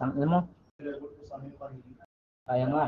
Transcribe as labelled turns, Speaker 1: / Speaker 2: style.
Speaker 1: Ang ina mo, kaya nga.